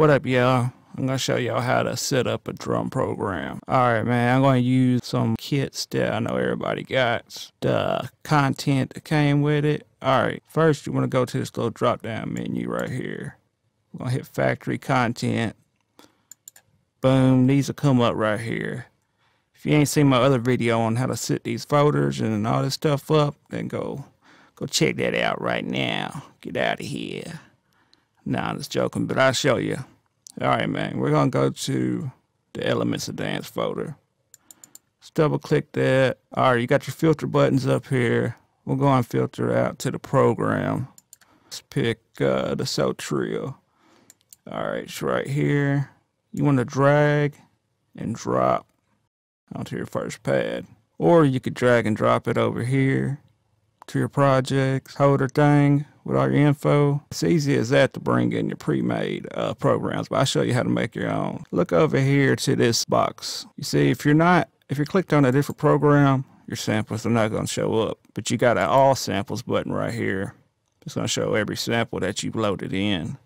What up, y'all? I'm gonna show y'all how to set up a drum program. Alright, man, I'm gonna use some kits that I know everybody got. The content that came with it. Alright, first you wanna go to this little drop down menu right here. We're gonna hit factory content. Boom, these will come up right here. If you ain't seen my other video on how to set these folders and all this stuff up, then go go check that out right now. Get out of here. Nah, I'm just joking, but I'll show you. All right, man, we're gonna go to the Elements of Dance folder. Let's double click that. All right, you got your filter buttons up here. We'll go and filter out to the program. Let's pick uh, the Cell Trio. All right, it's right here. You want to drag and drop onto your first pad. Or you could drag and drop it over here to your projects holder thing with all your info. It's easy as that to bring in your pre-made uh, programs, but I'll show you how to make your own. Look over here to this box. You see, if you're not, if you're clicked on a different program, your samples are not going to show up. But you got an all samples button right here. It's going to show every sample that you've loaded in.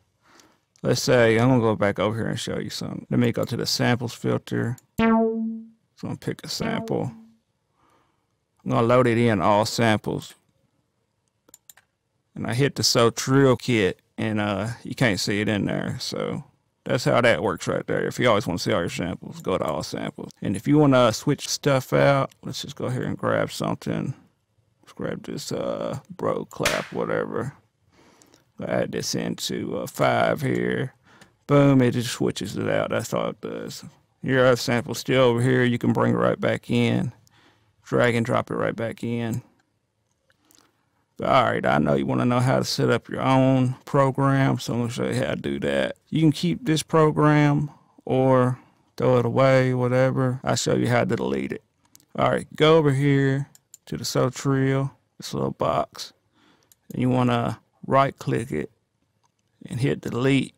Let's say, I'm going to go back over here and show you something. Let me go to the samples filter. So I'm going to pick a sample. I'm going to load it in all samples and I hit the So Trill kit and uh, you can't see it in there. So that's how that works right there. If you always want to see all your samples, go to all samples. And if you want to switch stuff out, let's just go here and grab something. Let's grab this uh, bro clap, whatever. Add this into uh, five here. Boom, it just switches it out. That's all it does. Your other sample still over here. You can bring it right back in. Drag and drop it right back in. All right, I know you want to know how to set up your own program, so I'm going to show you how to do that. You can keep this program or throw it away, whatever. I'll show you how to delete it. All right, go over here to the Trio, this little box, and you want to right click it and hit delete.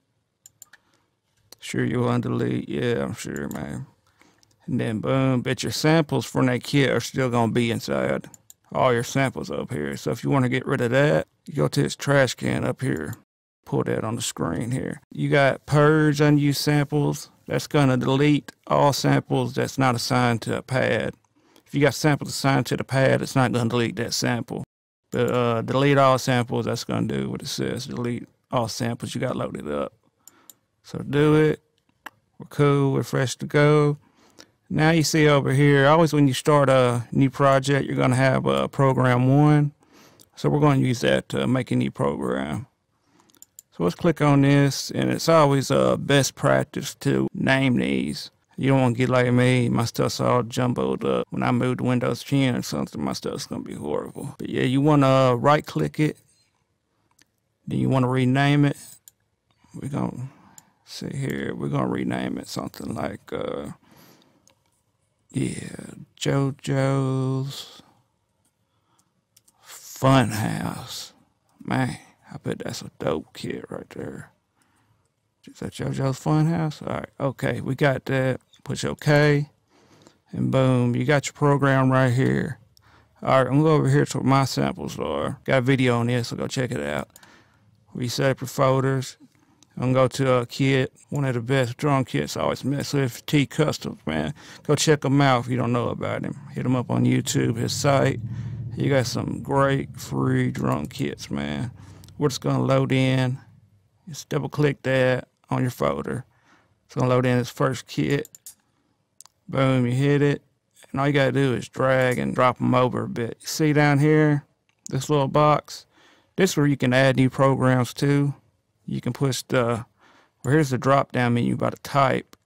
Sure you want to delete? Yeah, I'm sure, man. And then boom, bet your samples from that kit are still going to be inside all your samples up here. So if you want to get rid of that, you go to this trash can up here. Pull that on the screen here. You got purge unused samples. That's going to delete all samples that's not assigned to a pad. If you got samples assigned to the pad, it's not going to delete that sample. But uh, delete all samples, that's going to do what it says. Delete all samples you got loaded up. So do it. We're cool. We're fresh to go. Now you see over here, always when you start a new project, you're going to have a program one. So we're going to use that to make a new program. So let's click on this, and it's always a uh, best practice to name these. You don't want to get like me, my stuff's all jumbled up. When I move to Windows 10 or something, my stuff's going to be horrible. But yeah, you want to right click it, then you want to rename it. We're going to see here, we're going to rename it something like, uh, yeah, JoJo's Funhouse. Man, I bet that's a dope kid right there. Is that JoJo's Funhouse? All right, okay, we got that. Push OK, and boom, you got your program right here. All right, I'm gonna go over here to my samples are. Got a video on this, so go check it out. Reset your folders. I'm gonna go to a kit, one of the best drum kits I always mess with, T Customs, man. Go check him out if you don't know about him. Hit him up on YouTube, his site. He got some great free drum kits, man. We're just gonna load in. Just double click that on your folder. It's gonna load in his first kit. Boom, you hit it. And all you gotta do is drag and drop them over a bit. See down here, this little box? This is where you can add new programs too you can push the, well, here's the drop down menu by the type.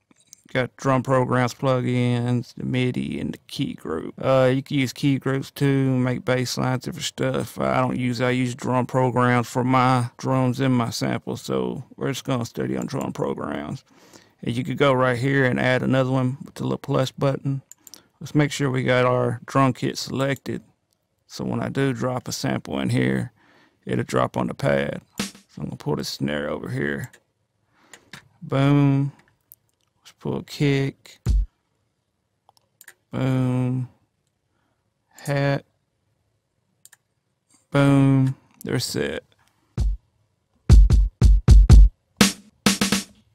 You got drum programs, plugins, the MIDI, and the key group. Uh, you can use key groups too, make bass lines, different stuff. I don't use, I use drum programs for my drums and my samples, so we're just gonna study on drum programs. And you could go right here and add another one with the little plus button. Let's make sure we got our drum kit selected. So when I do drop a sample in here, it'll drop on the pad. I'm gonna pull the snare over here. Boom. Let's pull a kick. Boom. Hat. Boom. They're set.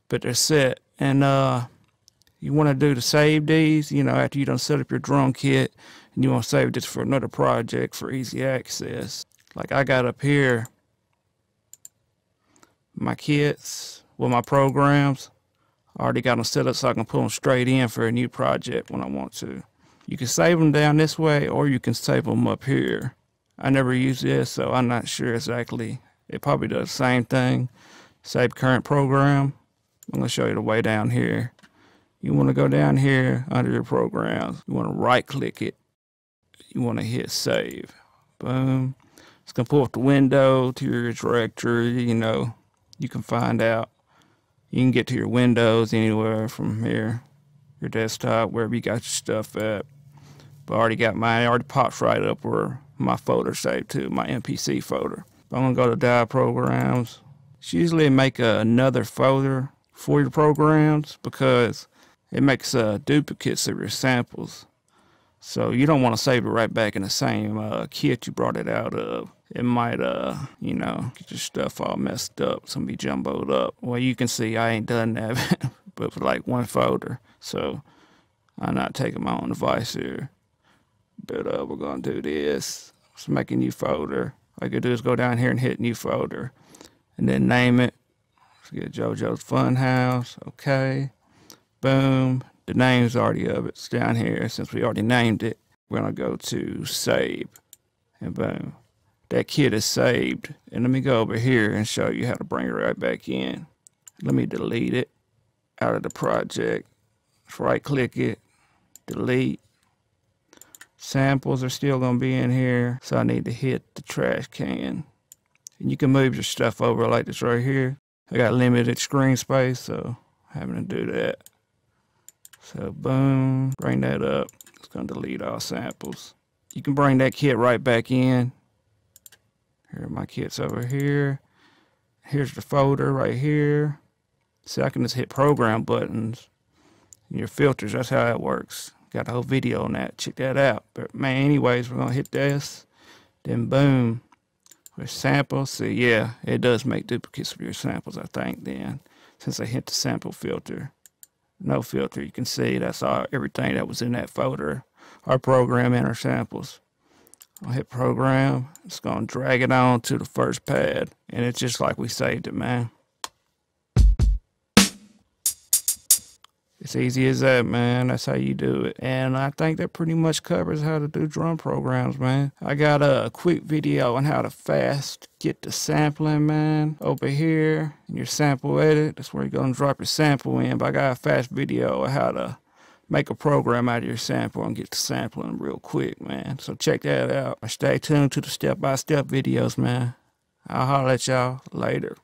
but they're set. And uh, you want to do to save these, you know, after you done set up your drum kit, and you want to save this for another project for easy access. Like I got up here, my kits with my programs. I already got them set up so I can pull them straight in for a new project when I want to. You can save them down this way or you can save them up here. I never use this, so I'm not sure exactly. It probably does the same thing. Save current program. I'm going to show you the way down here. You want to go down here under your programs. You want to right click it. You want to hit save. Boom. It's going to pull up the window to your directory. You know, you can find out. You can get to your windows anywhere from here, your desktop, wherever you got your stuff at. But I already got mine. It already pops right up where my folder saved to, my MPC folder. I'm going to go to dial programs. It's usually make a, another folder for your programs because it makes uh, duplicates of your samples. So you don't want to save it right back in the same uh, kit you brought it out of. It might, uh, you know, get your stuff all messed up. some be jumbled up. Well, you can see I ain't done that, but for like one folder. So I'm not taking my own advice here. But uh, we're to do this. Let's make a new folder. All you can do is go down here and hit new folder. And then name it. Let's get JoJo's Funhouse. Okay. Boom the name's already of it's down here since we already named it. We're gonna go to save and boom. That kit is saved. And let me go over here and show you how to bring it right back in. Let me delete it out of the project. Right click it, delete. Samples are still gonna be in here. So I need to hit the trash can. And you can move your stuff over like this right here. I got limited screen space, so I'm having to do that. So boom, bring that up. It's gonna delete all samples. You can bring that kit right back in. Here my kit's over here. Here's the folder right here. See, I can just hit program buttons. Your filters, that's how it works. Got a whole video on that. Check that out. But man, anyways, we're gonna hit this. Then boom. With samples, see, yeah, it does make duplicates of your samples, I think, then, since I hit the sample filter no filter. You can see that's all everything that was in that folder. Our program and our samples. I'll hit program. It's going to drag it on to the first pad. And it's just like we saved it, man. It's easy as that, man. That's how you do it. And I think that pretty much covers how to do drum programs, man. I got a quick video on how to fast get the sampling, man. Over here in your sample edit, that's where you're going to drop your sample in. But I got a fast video on how to make a program out of your sample and get to sampling real quick, man. So check that out. Stay tuned to the step-by-step -step videos, man. I'll holler at y'all later.